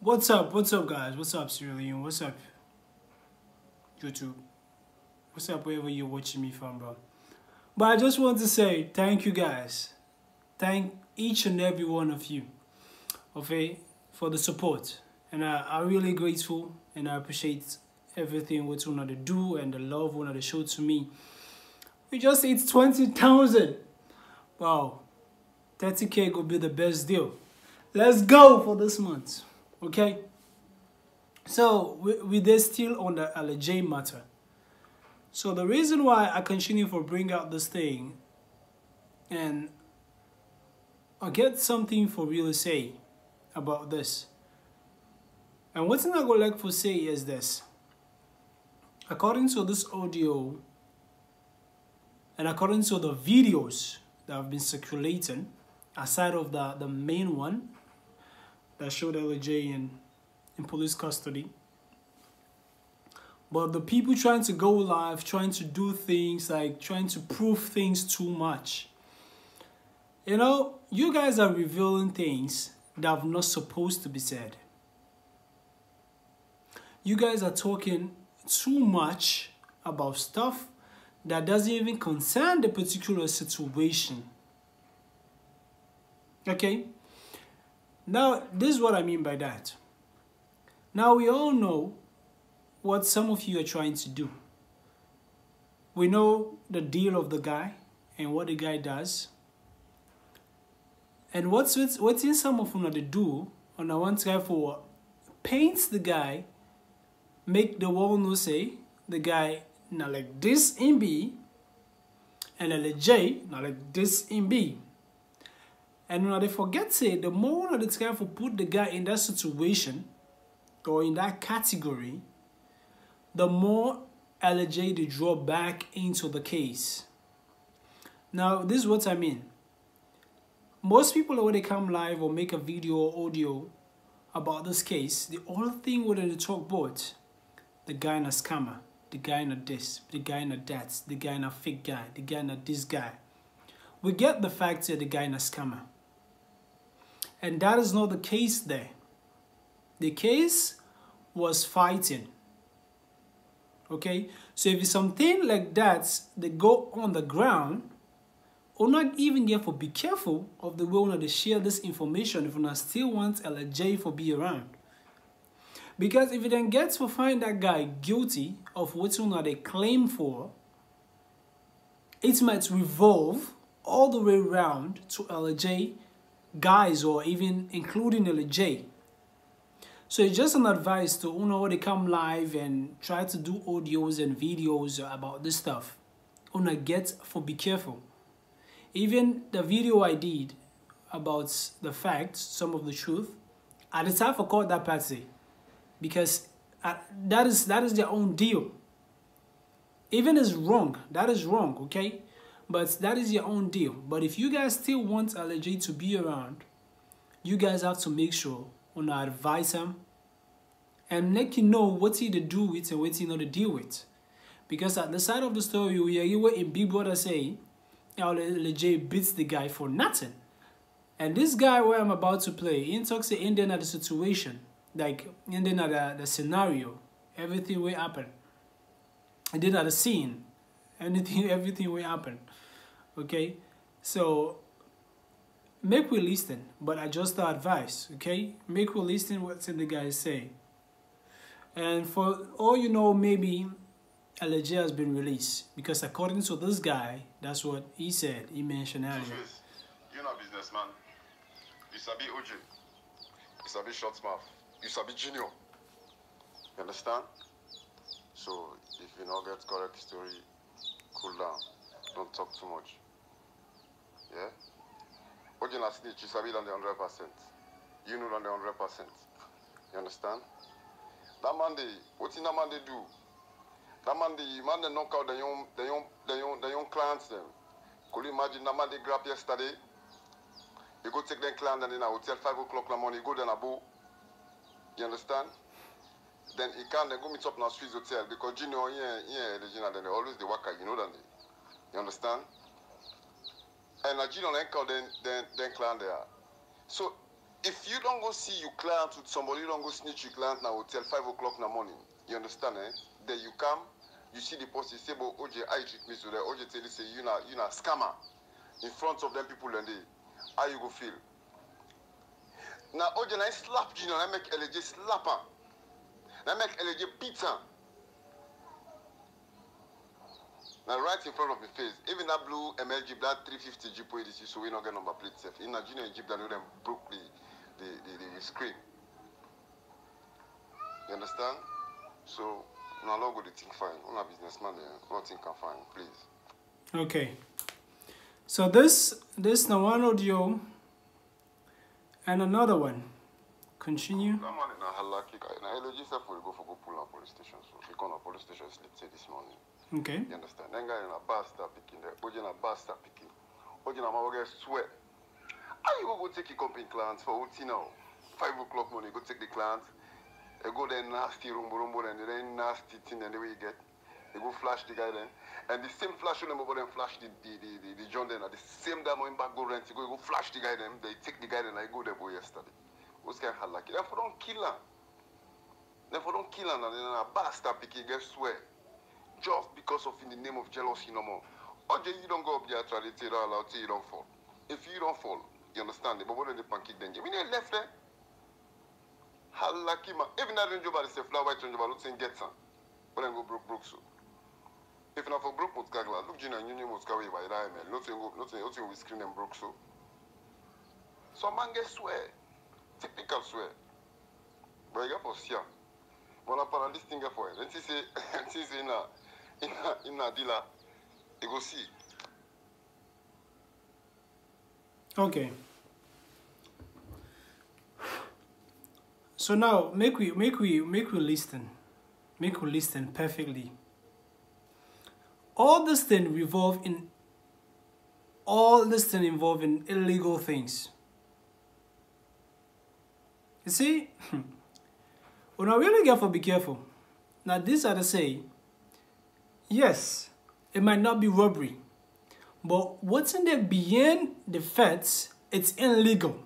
What's up? What's up, guys? What's up, Sierra? What's up, YouTube? What's up, wherever you're watching me from, bro? But I just want to say thank you, guys. Thank each and every one of you, okay, for the support. And I, I'm really grateful and I appreciate everything what you want to do and the love want to show to me. We just hit 20,000. Wow. 30k will be the best deal. Let's go for this month. Okay? So, we, we are still on the LJ matter. So, the reason why I continue for bring out this thing and I get something for real to say about this. And what I would like to say is this. According to this audio and according to the videos that have been circulating, aside of the, the main one that showed LJ in, in police custody. But the people trying to go live, trying to do things, like trying to prove things too much. You know, you guys are revealing things that are not supposed to be said. You guys are talking too much about stuff that doesn't even concern the particular situation. Okay? Now, this is what I mean by that. Now, we all know what some of you are trying to do. We know the deal of the guy and what the guy does. And what's what's in some of them they do on a one try for paints the guy, make the world know say the guy now like this in B and then the J now like this in B. And when they forget it, the more that it's for put the guy in that situation or in that category, the more LJ they draw back into the case. Now, this is what I mean. Most people when they come live or make a video or audio about this case, the only thing when they talk about the guy in a scammer, the guy in a this, the guy in a that, the guy in a fake guy, the guy in a this guy. We get the fact that the guy in a scammer. And that is not the case there. The case was fighting. Okay? So if it's something like that, they go on the ground, or not even for be careful of the way they share this information if you still want LJ for be around. Because if you then get to find that guy guilty of what you know they claim for, it might revolve all the way around to LJ guys or even including LJ. So it's just an advice to know they come live and try to do audios and videos about this stuff. Una get for be careful. Even the video I did about the facts, some of the truth, at the time I called that party because uh, that is that is their own deal. Even is wrong. That is wrong. Okay. But that is your own deal. But if you guys still want LJ to be around, you guys have to make sure to advise him and let you know what he to do with and what he not to deal with. Because at the side of the story, we are here in Big Brother say, LJ beats the guy for nothing. And this guy where I'm about to play, in talks in then at the situation, like in then at the, the scenario, everything will happen. And then at the scene, anything, everything will happen. Okay? So make we listen but adjust the advice okay? Make we listen what's in the guys say and for all you know maybe LJ has been released because according to this guy that's what he said he mentioned earlier. you're not a businessman. You sabi OJ you sabi short mouth. You sabi junior. You understand? So if you not get correct story cool down don't talk too much yeah? Original snitch, you sabi than the 100%. You know than the 100%. You understand? That man, they, what in that man they do? That man, the man they knock out the young, the young, the young, the young clients them. Could you imagine that man they grab yesterday? You go take them client and in a hotel 5 o'clock in the morning, you go down a boat. You understand? Then he can then go meet up a Swiss hotel because Junior, yeah, yeah, Junior, then they always the worker, you know that. You understand? en Nigeria na call then then den clan there. So if you don't go see your client with somebody, you don't go snitch your client now hotel five o'clock in the morning. You understand, eh? Then you come, you see the post, you say, but OJ, I treat me so that OJ tell you say you not you not scammer in front of them people and they how you go feel? Now OJ I slap know, I make LJ slap her. I make beat her. Now right in front of my face, even that blue ML Jeep, that 350 Jeep where this is, so we not get number plate safe. In a junior Jeep that them broke the, the, the, the screen. You understand? So now long go the thing fine. I'm a businessman there. Nothing can fine, please. Okay. So this this now one audio and another one. Continue. Man na halaki guy. Na LG self will go for go pull on police station. So he come on police station sleep say this morning. Okay. You understand? Then guy in a bar start picking there. Oje na bar start picking. Oje na ma get sweat. How you go go take your company clients for OT now? Five o'clock morning, go take the client. They go there nasty rumbo rumbo and then nasty thing and the way you get. They go flash the guy then. And the same flash on them over them flash the the, the, the, the John then at the same time when back go rent, you go, you go flash the guy then. They take the guy then I go there go yesterday. What's kind of lucky? Therefore don't kill him. Therefore don't kill him and then a bastard picking get swear. Just because of in the name of jealousy no more. Okay, you don't go up there try to tell all out you don't fall. If you don't fall, you understand it, but what are the pancake then? We need left there. Halaki man. Even that range over the flower white range over, say get some. But then go broke broke so. If not for broke Mutkagla, look Gina and Union Mutkawi by email. Nothing go nothing nothing we screen them broke so. Some man get swear. Typical swear. But you got for sia. When I put this thing for it, then she say she say in a in a in a dealer, you go see. Okay. So now make we make we make we listen. Make we listen perfectly. All this thing revolve in all this thing involve in illegal things. You see, I really careful, be careful. Now this to say, yes, it might not be robbery, but what's in there beyond the fence, it's illegal.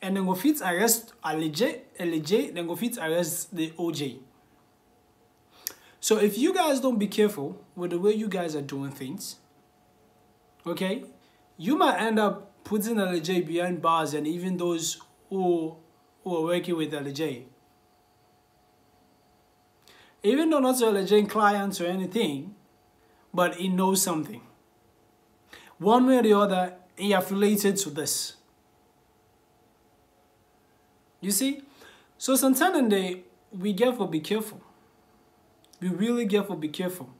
And then go fit arrest LJ, LJ, then go fit arrest the OJ. So if you guys don't be careful with the way you guys are doing things, okay, you might end up putting LJ behind bars and even those who, who are working with LJ. Even though not LJ clients or anything, but he knows something. One way or the other, he affiliated to this. You see? So sometimes they we for be careful. We really for be careful.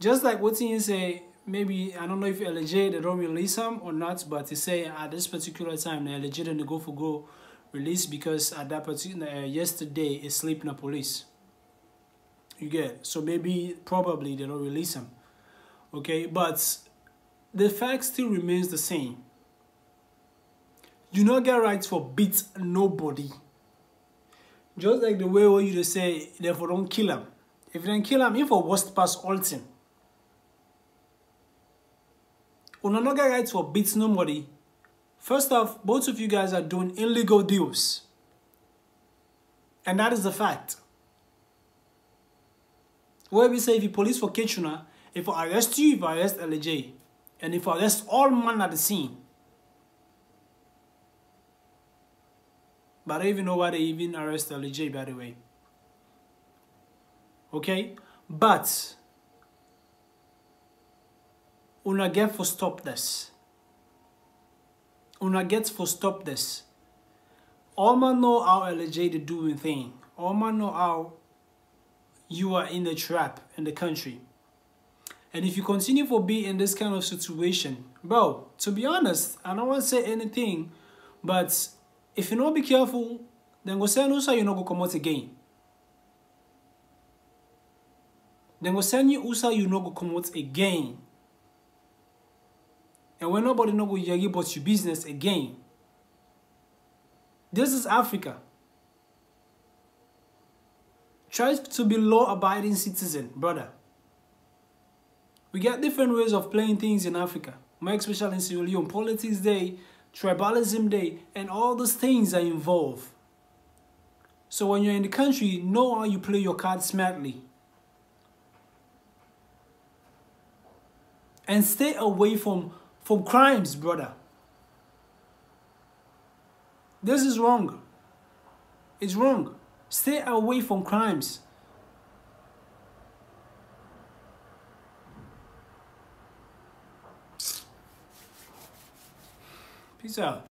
Just like what you say, maybe I don't know if LJ they don't release him or not, but they say at this particular time the LJ didn't go for go release because at that particular uh, yesterday is sleeping a police. You get so maybe probably they don't release him. Okay, but the fact still remains the same. You not get rights for beat nobody. Just like the way where you just say, therefore don't kill him. If you don't kill him, for worst pass ultim. You not get rights for beat nobody. First off, both of you guys are doing illegal deals. And that is the fact. Where we say if you police for Kitchener, if I arrest you, if I arrest LJ, and if I arrest all man at the scene, But I even know why they even arrested LJ, by the way. Okay? But, una get for stop this. Una get for stop this. All man know how LJ the doing thing. All man know how you are in the trap in the country. And if you continue for be in this kind of situation, bro, to be honest, I don't want to say anything, but if you not be careful, then go send you you not go come out again. Then go send you USA you not go come out again. And when nobody no go yagi about your business again. This is Africa. Try to be law-abiding citizen, brother. We get different ways of playing things in Africa. My especially in Sierra Leone, politics day tribalism day, and all those things are involved. So when you're in the country, know how you play your cards smartly. And stay away from, from crimes, brother. This is wrong. It's wrong. Stay away from crimes. Peace out.